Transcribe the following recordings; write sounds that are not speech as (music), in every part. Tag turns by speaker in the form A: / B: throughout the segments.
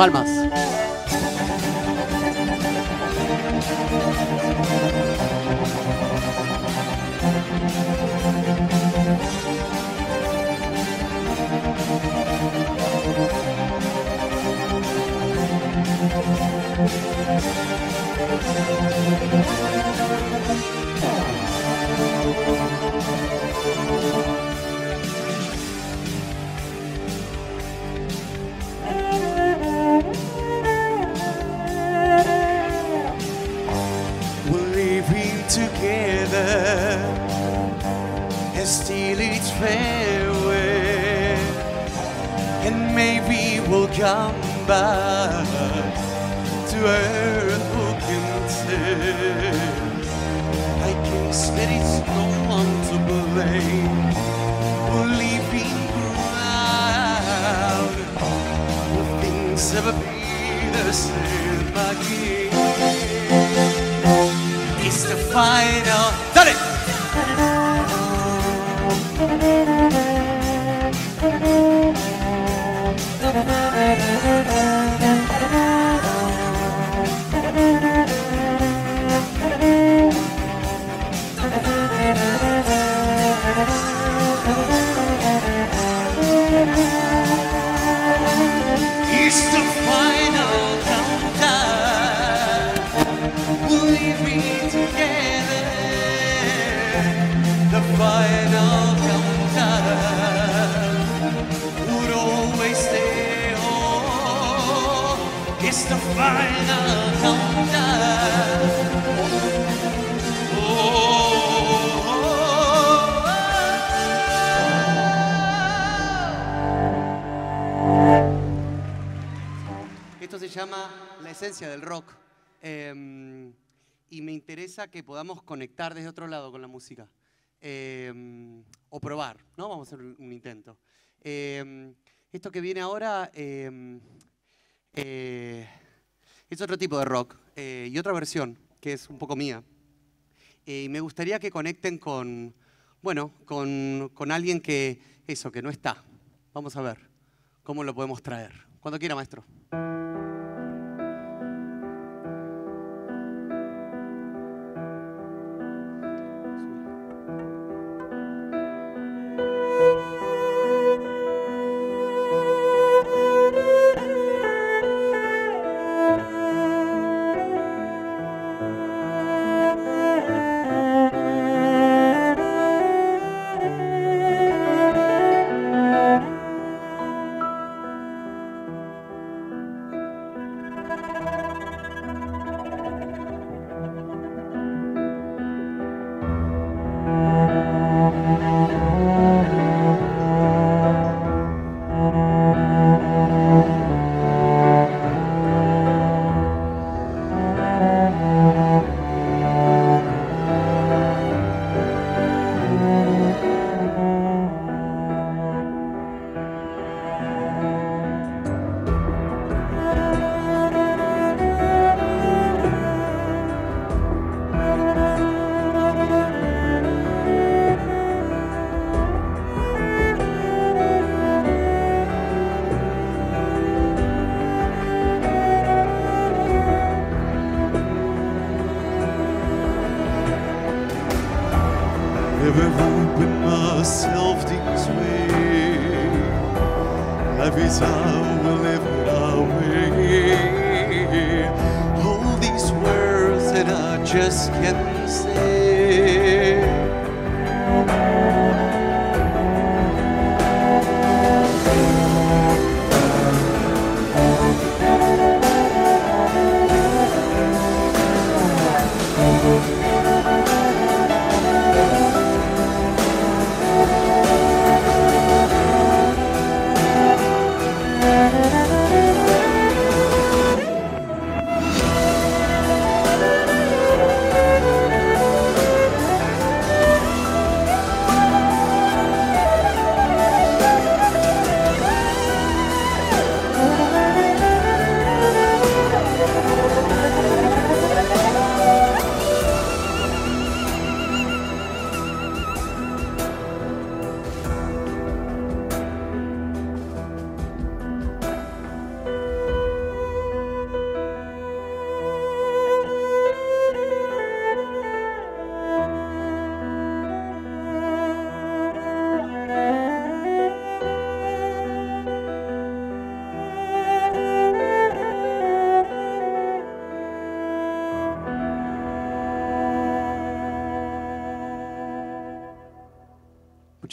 A: Palmas.
B: Ever be the same again? It's the final. Dale! It's
A: del rock. eh, y me interesa que podamos conectar desde otro lado con la música. eh, o probar, ¿no? Vamos a hacer un, intento. Eh, esto que viene ahora eh, es otro tipo de rock eh, y otra versión que es un poco mía. Eh, y me gustaría que conecten con, bueno, con, con alguien que, eso, que no está. Vamos a ver cómo lo podemos traer. Cuando quiera, maestro.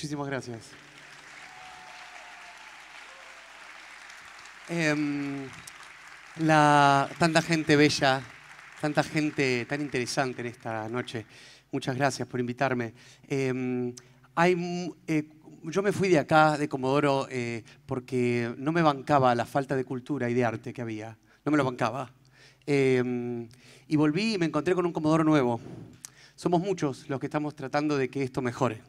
A: Muchísimas gracias. Em, tanta gente bella, tanta gente tan interesante en esta noche. Muchas gracias por invitarme. Em, eh, yo me fui de acá, de Comodoro, eh, porque no me bancaba la falta de cultura y de arte que había. No me lo bancaba. Em, y volví y me encontré con un Comodoro nuevo. Somos muchos los que estamos tratando de que esto mejore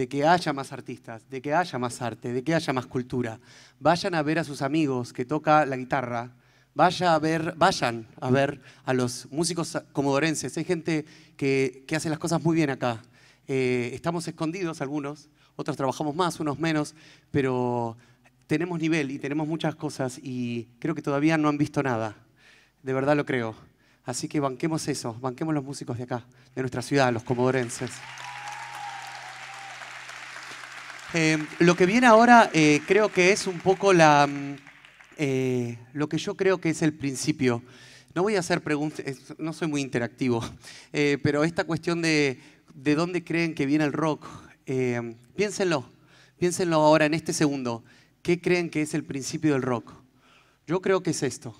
A: de que haya más artistas, de que haya más arte, de que haya más cultura. Vayan a ver a sus amigos que toca la guitarra, Vaya a ver, vayan a ver a los músicos comodorenses. Hay gente que, hace las cosas muy bien acá. Eh, estamos escondidos algunos, otros trabajamos más, unos menos, pero tenemos nivel y tenemos muchas cosas y creo que todavía no han visto nada. De verdad lo creo. Así que banquemos eso, banquemos los músicos de acá, de nuestra ciudad, los comodorenses. Eh, lo que viene ahora eh, creo que es un poco la, mm, eh, lo que yo creo que es el principio. No voy a hacer preguntas, no soy muy interactivo, (laughs) pero esta cuestión de, de dónde creen que viene el rock, piénsenlo, piénsenlo ahora en este segundo. ¿Qué creen que es el principio del rock? Yo creo que es esto.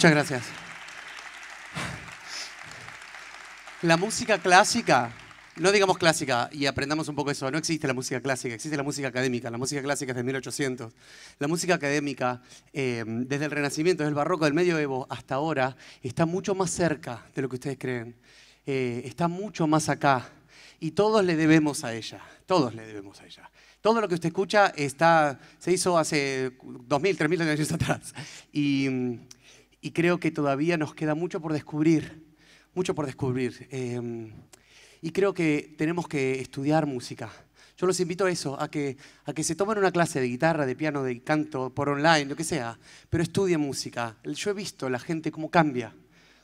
A: Muchas gracias. La música clásica, no digamos clásica y aprendamos un poco eso, no existe la música clásica, existe la música académica. La música clásica es de 1800. La música académica, eh, desde el Renacimiento, desde el Barroco, del Medioevo hasta ahora, está mucho más cerca de lo que ustedes creen. Eh, está mucho más acá. Y todos le debemos a ella, todos le debemos a ella. Todo lo que usted escucha está, se hizo hace 2.000, 3.000 años atrás. Y y creo que todavía nos queda mucho por descubrir, mucho por descubrir. Em, y creo que tenemos que estudiar música. Yo los invito a eso, a que, a que se tomen una clase de guitarra, de piano, de canto, por online, lo que sea, pero estudien música. Yo he visto la gente cómo cambia,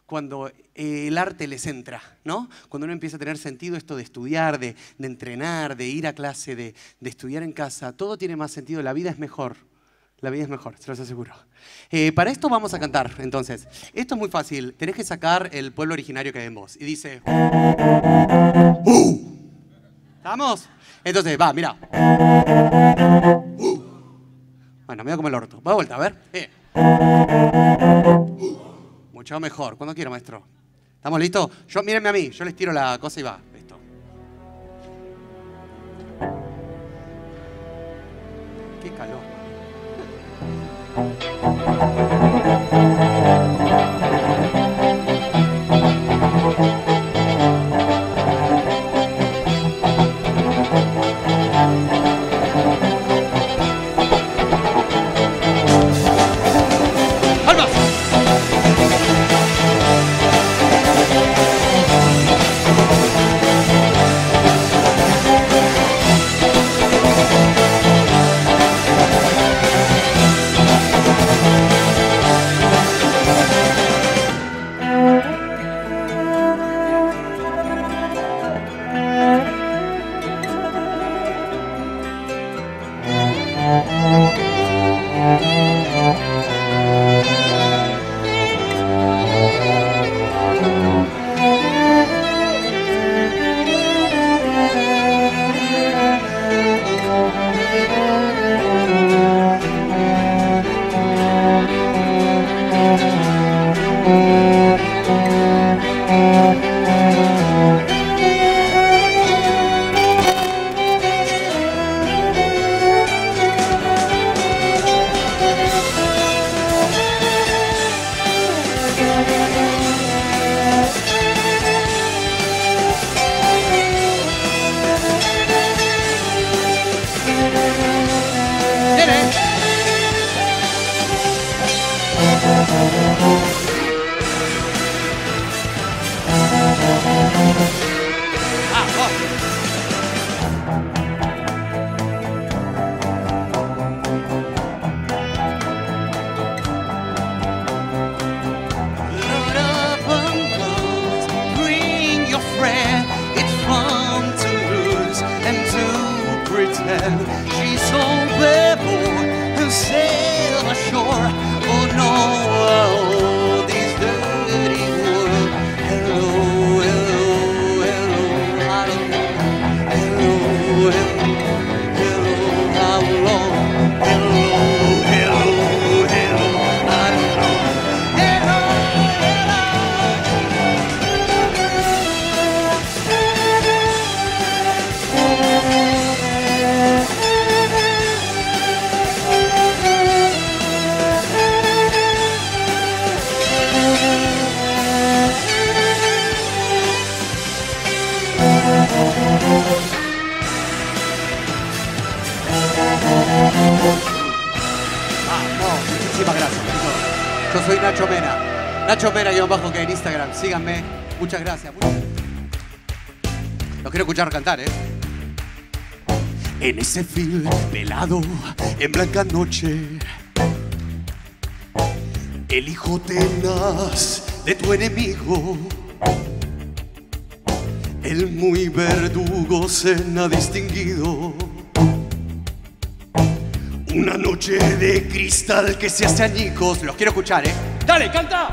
A: cuando eh, el arte les entra, ¿no? Cuando uno empieza a tener sentido esto de estudiar, de, entrenar, de ir a clase, de estudiar en casa, todo tiene más sentido, la vida es mejor. La vida es mejor, se los aseguro. Eh, para esto vamos a cantar, entonces. Esto es muy fácil. Tenés que sacar el pueblo originario que hay en vos. Y dice... ¡Uh! ¿Estamos? Entonces, va, mira. ¡Uh! Bueno, me da como el orto. Va de vuelta, a ver. Eh. Mucho mejor. Cuando quiero, maestro. ¿Estamos listos? Yo, mírenme a mí. Yo les tiro la cosa y va. ¡Palmas! Yo soy Nacho Mena. Nacho Mena, guion bajo que en Instagram. Síganme. Muchas gracias. Los quiero escuchar cantar, ¿eh? En ese fil pelado, en blanca noche, el hijo tenaz de tu enemigo, el muy verdugo cena distinguido. Una noche de cristal que se hace añicos. Los quiero escuchar, ¿eh? ¡Dale, canta!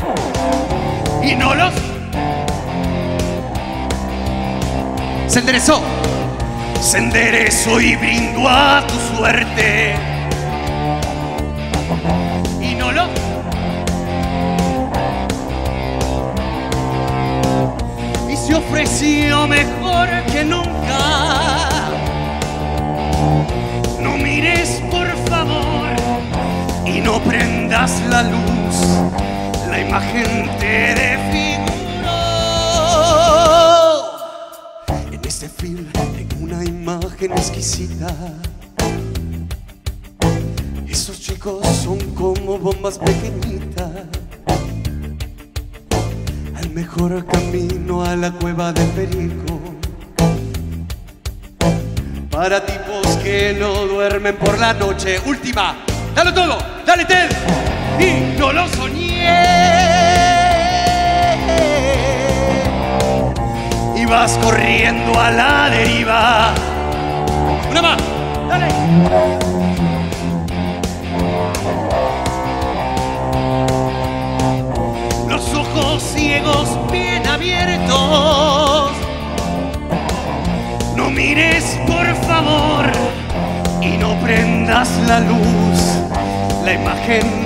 A: Y no los... Se enderezó. Se enderezó y brindó a tu suerte. Y no lo... Y se ofreció mejor que nunca. No mires por y no prendas la luz. La imagen te desfiguró. En este film tengo una imagen exquisita. Esos chicos son como bombas pequeñitas. Al mejor camino a la cueva del perico para tipos que no duermen por la noche. Última. Dale todo. Dale, Ted. Y no lo soñé.
B: Y vas corriendo a la deriva. Una más. Dale. La